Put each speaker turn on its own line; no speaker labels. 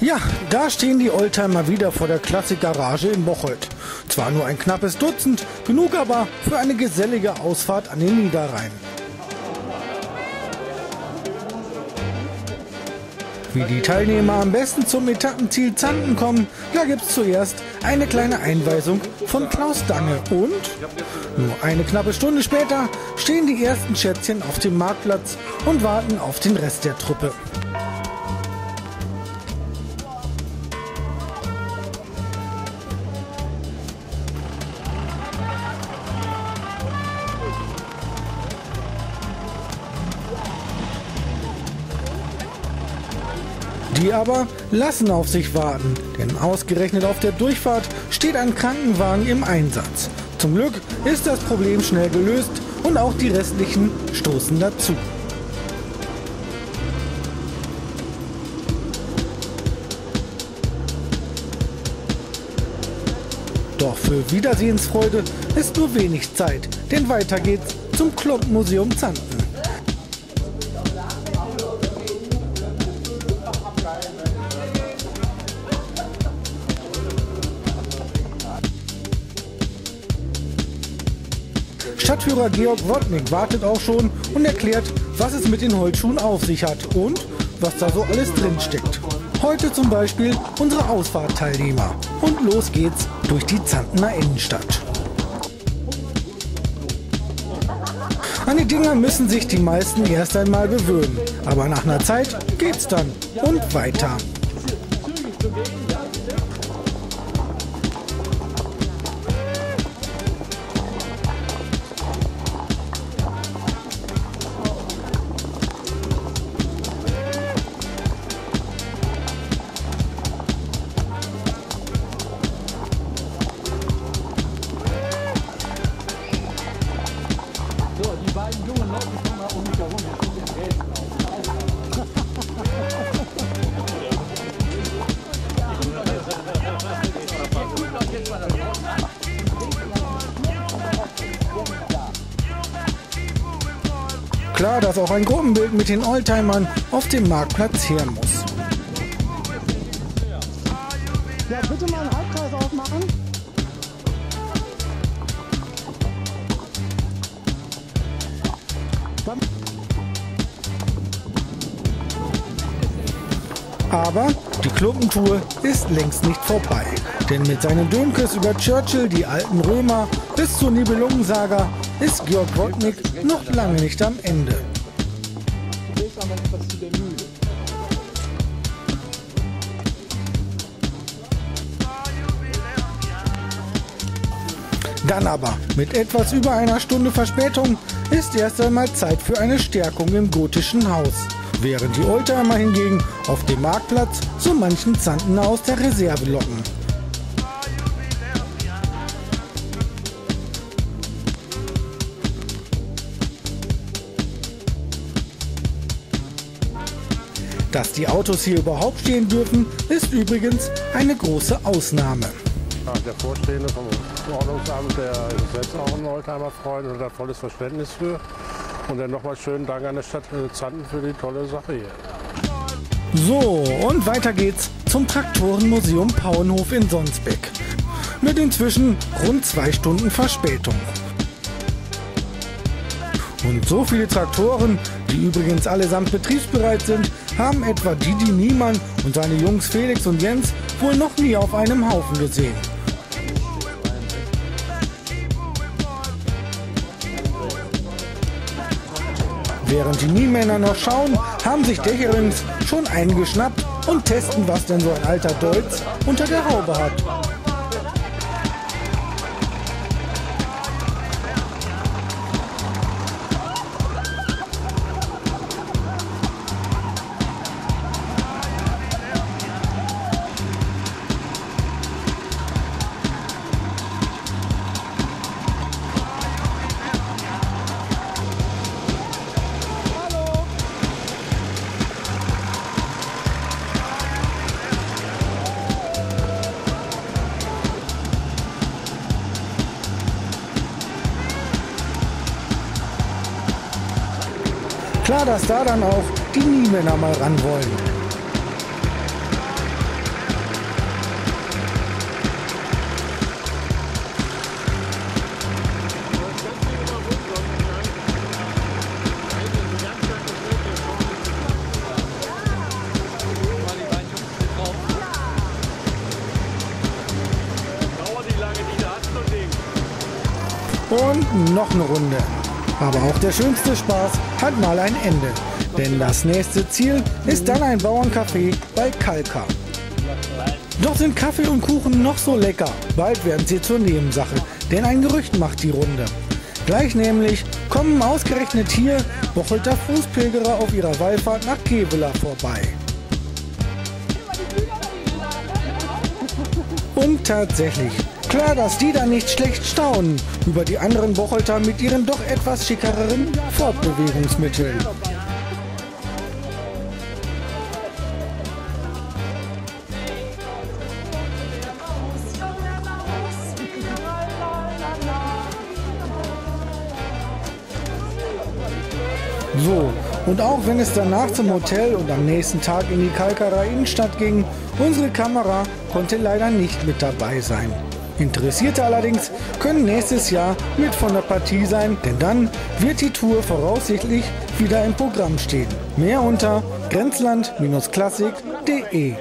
Ja, da stehen die Oldtimer wieder vor der Klassikgarage in Bocholt. Zwar nur ein knappes Dutzend, genug aber für eine gesellige Ausfahrt an den Niederrhein. Wie die Teilnehmer am besten zum Etappenziel Zanten kommen, da gibt's zuerst eine kleine Einweisung von Klaus Dange. Und nur eine knappe Stunde später stehen die ersten Schätzchen auf dem Marktplatz und warten auf den Rest der Truppe. Die aber lassen auf sich warten, denn ausgerechnet auf der Durchfahrt steht ein Krankenwagen im Einsatz. Zum Glück ist das Problem schnell gelöst und auch die restlichen stoßen dazu. Doch für Wiedersehensfreude ist nur wenig Zeit, denn weiter geht's zum Klumpenmuseum Zanten. Stadtführer Georg Wodnik wartet auch schon und erklärt, was es mit den Holzschuhen auf sich hat und was da so alles drin steckt. Heute zum Beispiel unsere Ausfahrtteilnehmer. Und los geht's durch die Zantener Innenstadt. An die Dinger müssen sich die meisten erst einmal gewöhnen. Aber nach einer Zeit geht's dann und weiter. Klar, dass auch ein Gruppenbild mit den Oldtimern auf dem Marktplatz her muss.
Ja, bitte mal einen Halbkreis aufmachen.
Aber die Klumpentour ist längst nicht vorbei. Denn mit seinen Dönkes über Churchill, die alten Römer bis zur Nibelungensaga ist Georg Wodnik noch lange nicht am Ende. Dann aber, mit etwas über einer Stunde Verspätung, ist erst einmal Zeit für eine Stärkung im gotischen Haus. Während die Oldtimer hingegen auf dem Marktplatz so manchen Zantener aus der Reserve locken. Dass die Autos hier überhaupt stehen dürfen, ist übrigens eine große Ausnahme.
Der Vorstehende vom Ordnungsamt, der ist selbst auch ein Oldtimer-Freund und hat da volles Verständnis für. Und dann nochmal schönen Dank an der Stadt Zanten für die tolle Sache hier.
So, und weiter geht's zum Traktorenmuseum Pauenhof in Sonsbeck. Mit inzwischen rund zwei Stunden Verspätung. Und so viele Traktoren, die übrigens allesamt betriebsbereit sind, haben etwa Didi Niemann und seine Jungs Felix und Jens wohl noch nie auf einem Haufen gesehen. Während die Niemänner noch schauen, haben sich Dächerings schon einen geschnappt und testen, was denn so ein alter Deutz unter der Haube hat. Klar, dass da dann auch die Niemänner mal ran wollen. Und noch eine Runde. Aber auch der schönste Spaß hat mal ein Ende. Denn das nächste Ziel ist dann ein Bauerncafé bei Kalka. Doch sind Kaffee und Kuchen noch so lecker. Bald werden sie zur Nebensache, denn ein Gerücht macht die Runde. Gleich nämlich kommen ausgerechnet hier Bochelter Fußpilgerer auf ihrer Wallfahrt nach Kevela vorbei. Und tatsächlich, klar, dass die da nicht schlecht staunen über die anderen Bochelter mit ihren doch etwas schickeren Fortbewegungsmitteln. So, und auch wenn es danach zum Hotel und am nächsten Tag in die Kalkarer Innenstadt ging, unsere Kamera konnte leider nicht mit dabei sein. Interessierte allerdings können nächstes Jahr mit von der Partie sein, denn dann wird die Tour voraussichtlich wieder im Programm stehen. Mehr unter grenzland-klassik.de